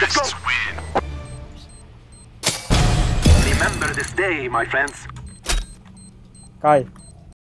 Let's go. Remember this day, my friends. Kai.